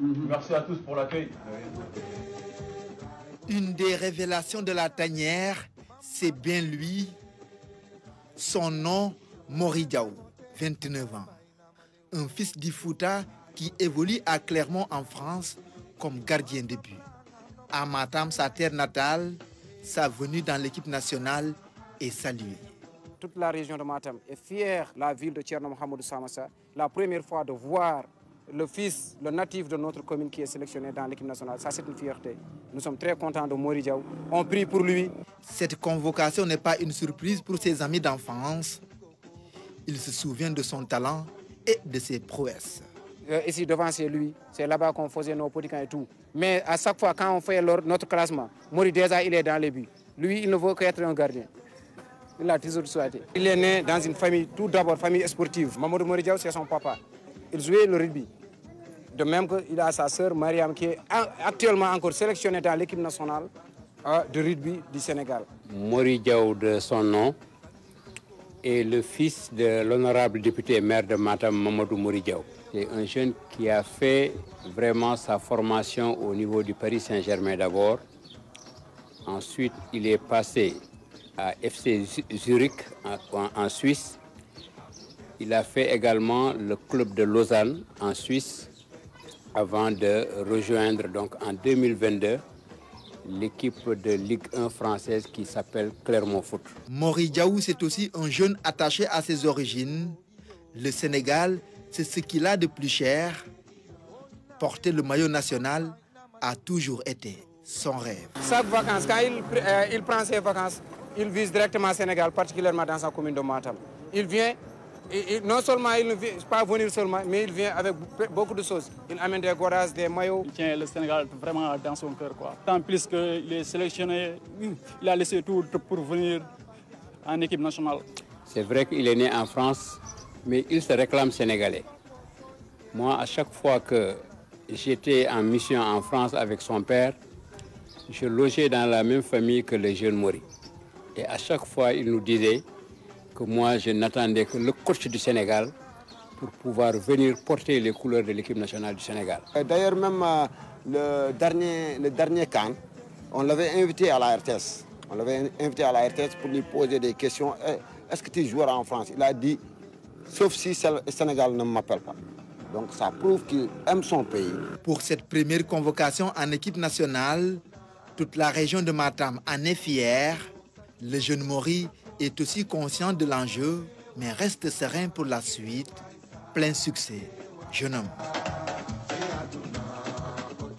Merci à tous pour l'accueil. Une des révélations de la tanière, c'est bien lui. Son nom, Mori Diaw, 29 ans. Un fils d'Ifouta qui évolue à Clermont en France comme gardien de but. À Matam, sa terre natale, sa venue dans l'équipe nationale est saluée. Toute la région de Matam est fière, la ville de Tcherno Mohamed Samassa, la première fois de voir le fils, le natif de notre commune qui est sélectionné dans l'équipe nationale. Ça, c'est une fierté. Nous sommes très contents de Mori Diaw. On prie pour lui. Cette convocation n'est pas une surprise pour ses amis d'enfance. Il se souvient de son talent et de ses prouesses. Euh, ici devant c'est lui, c'est là-bas qu'on faisait nos camps et tout. Mais à chaque fois quand on fait notre classement, Mori déjà il est dans les buts. Lui il ne veut qu'être un gardien. Il a toujours souhaité. Il est né dans une famille, tout d'abord famille sportive. Mamadou Mori c'est son papa. Il jouait le rugby. De même qu'il a sa sœur Mariam qui est actuellement encore sélectionnée dans l'équipe nationale euh, de rugby du Sénégal. Mori de son nom est le fils de l'honorable député maire de Matam Mamadou Mori c'est un jeune qui a fait vraiment sa formation au niveau du Paris Saint-Germain d'abord. Ensuite, il est passé à FC Zurich en, Suisse. Il a fait également le club de Lausanne en Suisse avant de rejoindre donc en 2022 l'équipe de Ligue 1 française qui s'appelle Clermont Foot. Mori Diaw, c'est aussi un jeune attaché à ses origines. Le Sénégal c'est ce qu'il a de plus cher. Porter le maillot national a toujours été son rêve. Chaque vacances, quand euh, il, prend ses vacances, il vise directement au Sénégal, particulièrement dans sa commune de Matam. Il vient, et, non seulement il ne vient pas venir seulement, mais il vient avec beaucoup de choses. Il amène des goras, des maillots. Il tient le Sénégal vraiment dans son cœur. Quoi. Tant plus qu'il est sélectionné, il a laissé tout pour venir en équipe nationale. C'est vrai qu'il est né en France, mais il se réclame sénégalais. Moi, à chaque fois que j'étais en mission en France avec son père, je logeais dans la même famille que le jeune Mori. Et à chaque fois, il nous disait que moi, je n'attendais que le coach du Sénégal pour pouvoir venir porter les couleurs de l'équipe nationale du Sénégal. D'ailleurs, même euh, le dernier, le dernier camp, on l'avait invité à la RTS. On l'avait invité à la RTS pour lui poser des questions. Eh, est-ce que tu joueras en France? Il a dit sauf si le Sénégal ne m'appelle pas. Donc ça prouve qu'il aime son pays. Pour cette première convocation en équipe nationale, toute la région de Matam en est fière. Le jeune Mori est aussi conscient de l'enjeu, mais reste serein pour la suite. Plein succès, jeune homme.